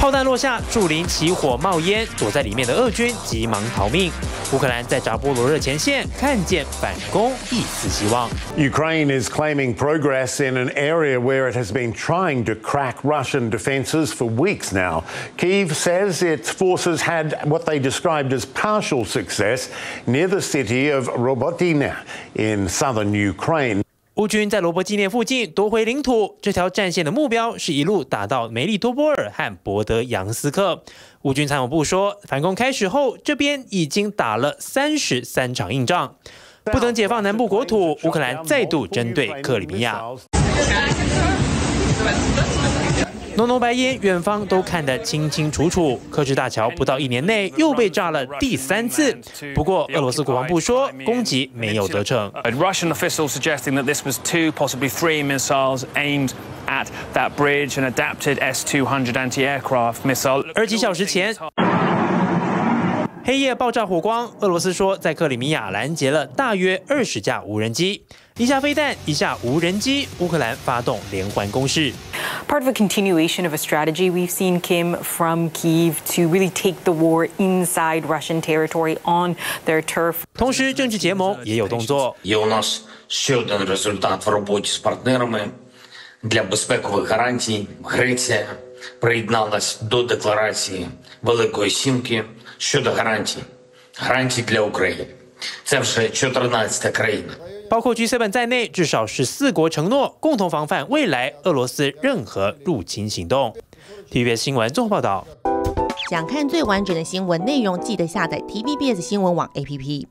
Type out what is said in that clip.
炮弹落下，树林起火冒烟，躲在里面的俄军急忙逃命。乌克兰在扎波罗热前线看见反攻一丝希望。Ukraine is claiming progress in an area where it has been trying to crack Russian defenses for weeks now. Kyiv says its forces had what they described as partial success near the city of Robotyne in southern Ukraine. 乌军在罗伯纪念附近夺回领土，这条战线的目标是一路打到梅利多波尔和博德扬斯克。乌军参谋部说，反攻开始后，这边已经打了三十三场硬仗。不等解放南部国土，乌克兰再度针对克里米亚。浓浓白烟，远方都看得清清楚楚。科治大桥不到一年内又被炸了第三次。不过，俄罗斯国防部说攻击没有得逞。Russian officials suggesting that this was two, possibly three missiles aimed at that bridge, an adapted S-200 anti-aircraft missile. 而几小时前。黑夜爆炸火光，俄罗斯说在克里米亚拦截了大约二十架无人机，一下飞弹，一下无人机，乌克兰发动连环攻势。Part of a continuation of a strategy we've seen Kim from Kiev to really take the war inside Russian territory on their turf。同时，政治结盟也有动作。Є у нас ще один результат в роботі з партнерами для безпекових гарантій. Греція приєдналась до декларації Великої Сімки. щодо гарантій, гарантій для України. Це вже 14 країна. 包括 G7 在内，至少十四国承诺共同防范未来俄罗斯任何入侵行动。TVBS 新闻综合报道。想看最完整的新闻内容，记得下载 TVBS 新闻网 APP。